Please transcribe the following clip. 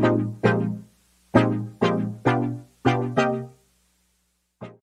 Bye.